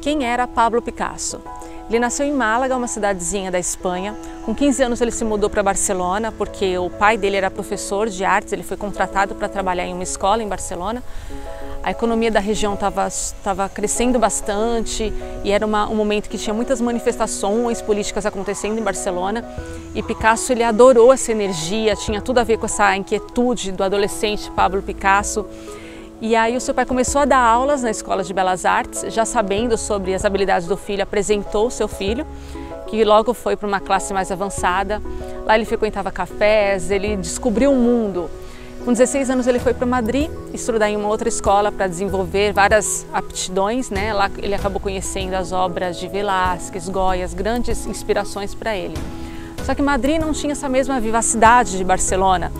Quem era Pablo Picasso? Ele nasceu em Málaga, uma cidadezinha da Espanha. Com 15 anos ele se mudou para Barcelona porque o pai dele era professor de artes, ele foi contratado para trabalhar em uma escola em Barcelona. A economia da região estava crescendo bastante e era uma, um momento que tinha muitas manifestações políticas acontecendo em Barcelona. E Picasso ele adorou essa energia, tinha tudo a ver com essa inquietude do adolescente Pablo Picasso. E aí o seu pai começou a dar aulas na Escola de Belas Artes, já sabendo sobre as habilidades do filho, apresentou o seu filho, que logo foi para uma classe mais avançada. Lá ele frequentava cafés, ele descobriu o mundo. Com 16 anos ele foi para Madrid estudar em uma outra escola para desenvolver várias aptidões, né? Lá ele acabou conhecendo as obras de Velázquez, Goya, grandes inspirações para ele. Só que Madrid não tinha essa mesma vivacidade de Barcelona.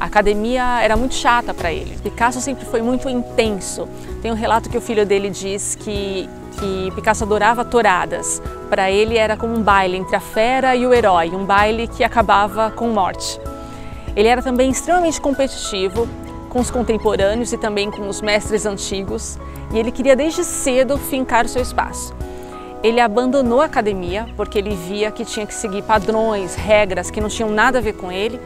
A academia era muito chata para ele. Picasso sempre foi muito intenso. Tem um relato que o filho dele diz que, que Picasso adorava touradas. Para ele era como um baile entre a fera e o herói, um baile que acabava com morte. Ele era também extremamente competitivo com os contemporâneos e também com os mestres antigos, e ele queria desde cedo fincar o seu espaço. Ele abandonou a academia porque ele via que tinha que seguir padrões, regras que não tinham nada a ver com ele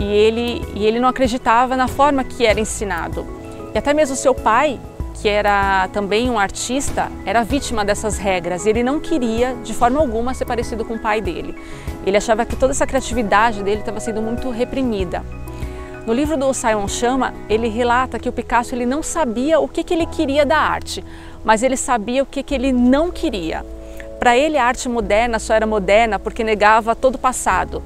e ele, e ele não acreditava na forma que era ensinado. E até mesmo seu pai, que era também um artista, era vítima dessas regras. Ele não queria, de forma alguma, ser parecido com o pai dele. Ele achava que toda essa criatividade dele estava sendo muito reprimida. No livro do Simon Chama, ele relata que o Picasso ele não sabia o que, que ele queria da arte, mas ele sabia o que, que ele não queria. Para ele, a arte moderna só era moderna porque negava todo o passado,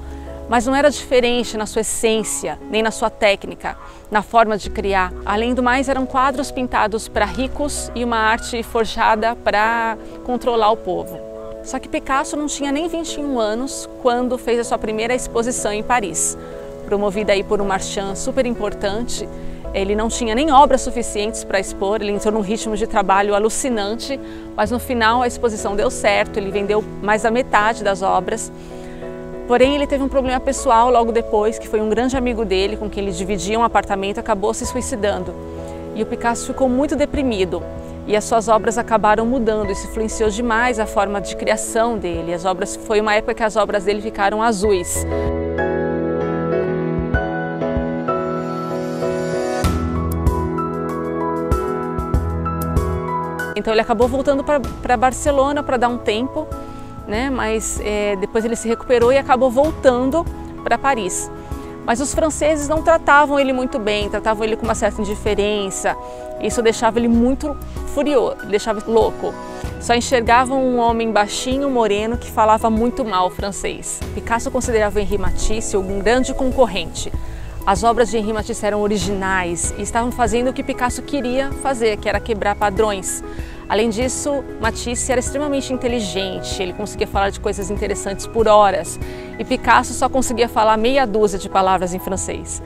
mas não era diferente na sua essência, nem na sua técnica, na forma de criar. Além do mais, eram quadros pintados para ricos e uma arte forjada para controlar o povo. Só que Picasso não tinha nem 21 anos quando fez a sua primeira exposição em Paris. Promovida aí por um marchand super importante, ele não tinha nem obras suficientes para expor, ele entrou num ritmo de trabalho alucinante, mas no final a exposição deu certo, ele vendeu mais da metade das obras Porém, ele teve um problema pessoal logo depois, que foi um grande amigo dele, com quem ele dividia um apartamento, acabou se suicidando. E o Picasso ficou muito deprimido. E as suas obras acabaram mudando, isso influenciou demais a forma de criação dele. As obras foi uma época que as obras dele ficaram azuis. Então ele acabou voltando para Barcelona para dar um tempo né? mas é, depois ele se recuperou e acabou voltando para Paris. Mas os franceses não tratavam ele muito bem, tratavam ele com uma certa indiferença. Isso deixava ele muito furioso, deixava louco. Só enxergavam um homem baixinho, moreno, que falava muito mal francês. Picasso considerava Henri Matisse um grande concorrente. As obras de Henri Matisse eram originais e estavam fazendo o que Picasso queria fazer, que era quebrar padrões. Além disso, Matisse era extremamente inteligente, ele conseguia falar de coisas interessantes por horas e Picasso só conseguia falar meia dúzia de palavras em francês.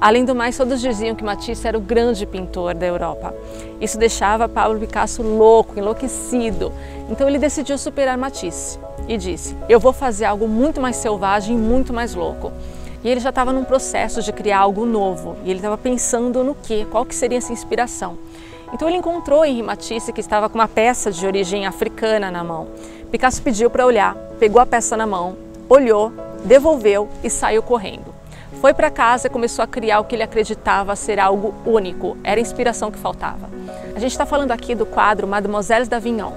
Além do mais, todos diziam que Matisse era o grande pintor da Europa. Isso deixava Pablo Picasso louco, enlouquecido. Então ele decidiu superar Matisse e disse: Eu vou fazer algo muito mais selvagem e muito mais louco. E ele já estava num processo de criar algo novo e ele estava pensando no que, qual que seria essa inspiração. Então ele encontrou Henri Matisse que estava com uma peça de origem africana na mão. Picasso pediu para olhar, pegou a peça na mão, olhou, devolveu e saiu correndo. Foi para casa e começou a criar o que ele acreditava ser algo único, era a inspiração que faltava. A gente está falando aqui do quadro Mademoiselles d'Avignon.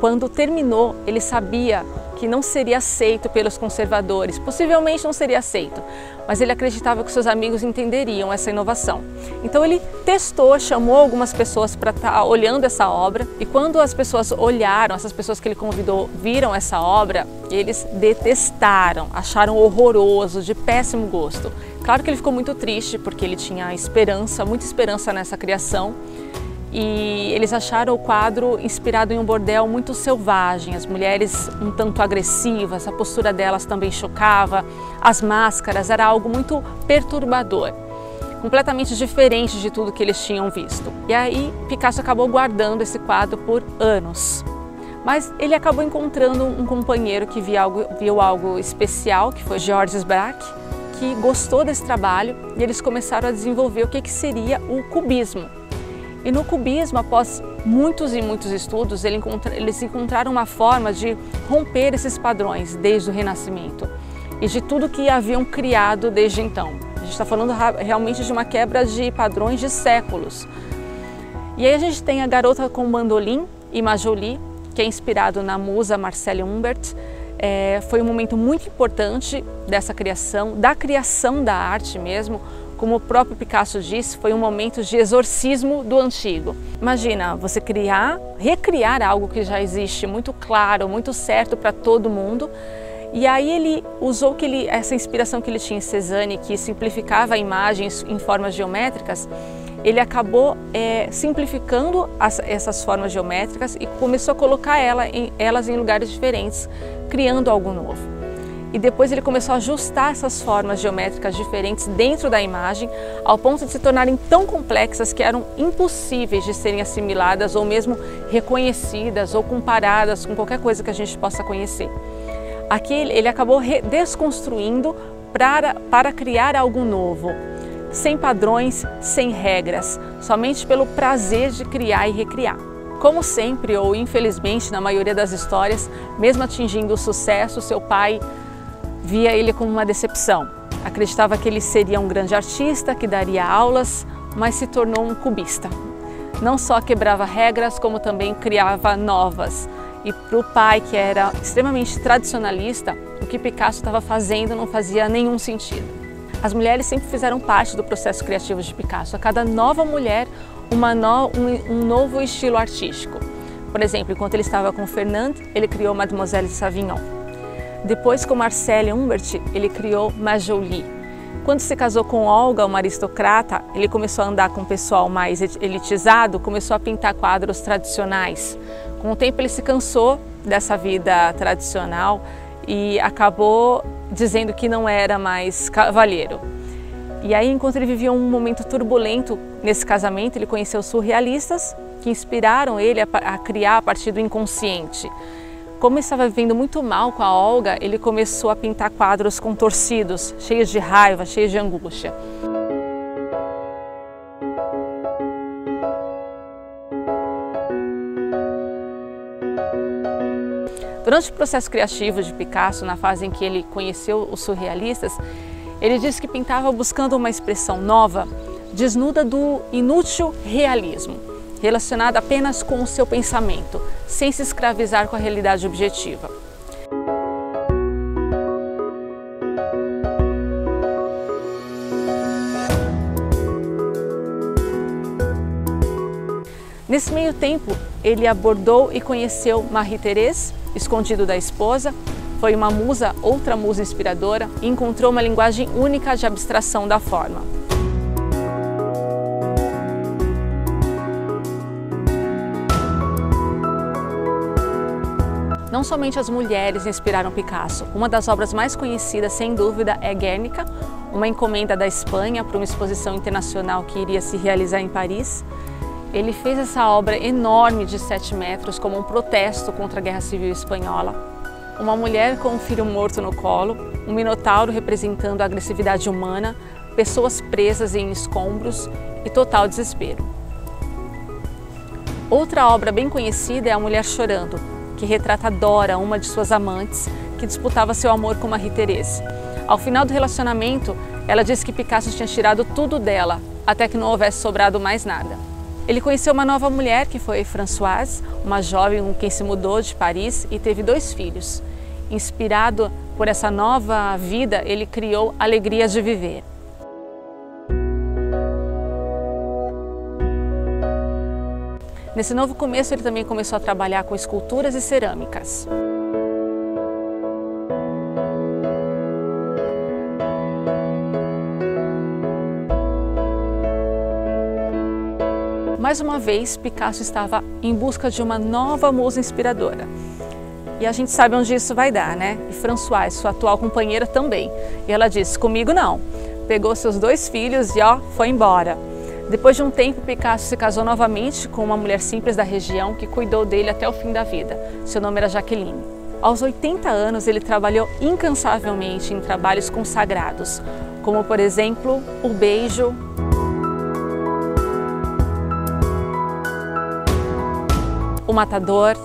Quando terminou, ele sabia que não seria aceito pelos conservadores, possivelmente não seria aceito, mas ele acreditava que seus amigos entenderiam essa inovação. Então ele testou, chamou algumas pessoas para estar tá olhando essa obra e quando as pessoas olharam, essas pessoas que ele convidou viram essa obra, eles detestaram, acharam horroroso, de péssimo gosto. Claro que ele ficou muito triste porque ele tinha esperança, muita esperança nessa criação e eles acharam o quadro inspirado em um bordel muito selvagem, as mulheres um tanto agressivas, a postura delas também chocava, as máscaras, era algo muito perturbador, completamente diferente de tudo que eles tinham visto. E aí Picasso acabou guardando esse quadro por anos. Mas ele acabou encontrando um companheiro que viu algo, viu algo especial, que foi Georges Braque, que gostou desse trabalho e eles começaram a desenvolver o que, que seria o cubismo. E no cubismo, após muitos e muitos estudos, eles encontraram uma forma de romper esses padrões desde o Renascimento e de tudo que haviam criado desde então. A gente está falando realmente de uma quebra de padrões de séculos. E aí a gente tem a Garota com Mandolim e Majoli, que é inspirado na musa Marcelle Humbert. É, foi um momento muito importante dessa criação, da criação da arte mesmo, como o próprio Picasso disse, foi um momento de exorcismo do antigo. Imagina você criar, recriar algo que já existe muito claro, muito certo para todo mundo. E aí ele usou que ele, essa inspiração que ele tinha em Cezanne, que simplificava imagens em formas geométricas, ele acabou é, simplificando as, essas formas geométricas e começou a colocar ela em, elas em lugares diferentes, criando algo novo e depois ele começou a ajustar essas formas geométricas diferentes dentro da imagem, ao ponto de se tornarem tão complexas que eram impossíveis de serem assimiladas ou mesmo reconhecidas ou comparadas com qualquer coisa que a gente possa conhecer. Aqui ele acabou desconstruindo para, para criar algo novo, sem padrões, sem regras, somente pelo prazer de criar e recriar. Como sempre, ou infelizmente na maioria das histórias, mesmo atingindo o sucesso, seu pai via ele como uma decepção. Acreditava que ele seria um grande artista, que daria aulas, mas se tornou um cubista. Não só quebrava regras, como também criava novas. E para o pai, que era extremamente tradicionalista, o que Picasso estava fazendo não fazia nenhum sentido. As mulheres sempre fizeram parte do processo criativo de Picasso. A cada nova mulher, no, um, um novo estilo artístico. Por exemplo, enquanto ele estava com Fernand, ele criou Mademoiselle Savignon. Depois, com Marcelle Humbert, ele criou Majoli. Quando se casou com Olga, uma aristocrata, ele começou a andar com o pessoal mais elitizado, começou a pintar quadros tradicionais. Com o tempo, ele se cansou dessa vida tradicional e acabou dizendo que não era mais cavalheiro. E aí, enquanto ele vivia um momento turbulento nesse casamento, ele conheceu surrealistas que inspiraram ele a, criar a partir do inconsciente. Como estava vivendo muito mal com a Olga, ele começou a pintar quadros contorcidos, cheios de raiva, cheios de angústia. Durante o processo criativo de Picasso, na fase em que ele conheceu os surrealistas, ele disse que pintava buscando uma expressão nova, desnuda do inútil realismo relacionada apenas com o seu pensamento, sem se escravizar com a realidade objetiva. Nesse meio tempo, ele abordou e conheceu Marie-Thérèse, escondido da esposa, foi uma musa, outra musa inspiradora, e encontrou uma linguagem única de abstração da forma. Não somente as mulheres inspiraram Picasso. Uma das obras mais conhecidas, sem dúvida, é Guernica, uma encomenda da Espanha para uma exposição internacional que iria se realizar em Paris. Ele fez essa obra enorme de 7 metros como um protesto contra a Guerra Civil Espanhola. Uma mulher com um filho morto no colo, um minotauro representando a agressividade humana, pessoas presas em escombros e total desespero. Outra obra bem conhecida é A Mulher Chorando, que retrata Dora, uma de suas amantes, que disputava seu amor com Marie-Thérèse. Ao final do relacionamento, ela disse que Picasso tinha tirado tudo dela, até que não houvesse sobrado mais nada. Ele conheceu uma nova mulher, que foi Françoise, uma jovem com quem se mudou de Paris e teve dois filhos. Inspirado por essa nova vida, ele criou Alegrias de Viver. Nesse novo começo, ele também começou a trabalhar com esculturas e cerâmicas. Mais uma vez, Picasso estava em busca de uma nova musa inspiradora. E a gente sabe onde isso vai dar, né? E Françoise, sua atual companheira, também. E ela disse: Comigo não. Pegou seus dois filhos e ó, foi embora. Depois de um tempo, Picasso se casou novamente com uma mulher simples da região que cuidou dele até o fim da vida. Seu nome era Jaqueline. Aos 80 anos, ele trabalhou incansavelmente em trabalhos consagrados, como por exemplo O Beijo, O Matador,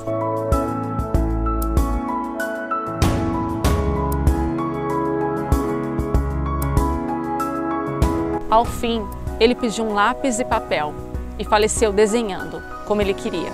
Ao fim, ele pediu um lápis e papel e faleceu desenhando, como ele queria.